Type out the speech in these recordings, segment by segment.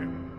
Amen.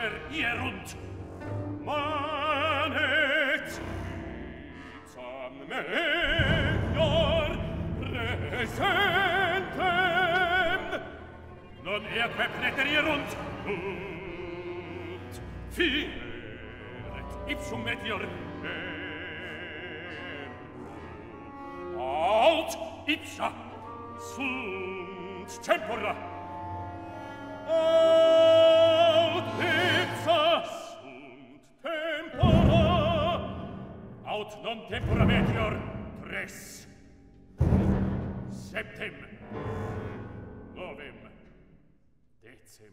Herr Hierund. Manet, sam Melior presentem, non eque quepleter Hierund, ut firet ipsum metior Aut ipsa sunt tempora. Aut Hot non tempora meteor, tres. septem novem decem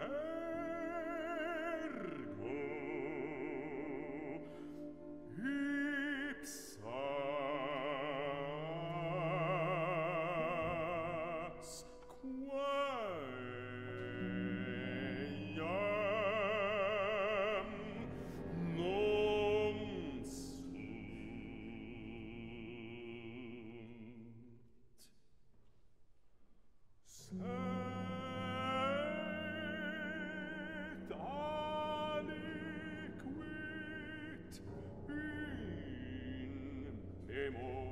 Hey! More.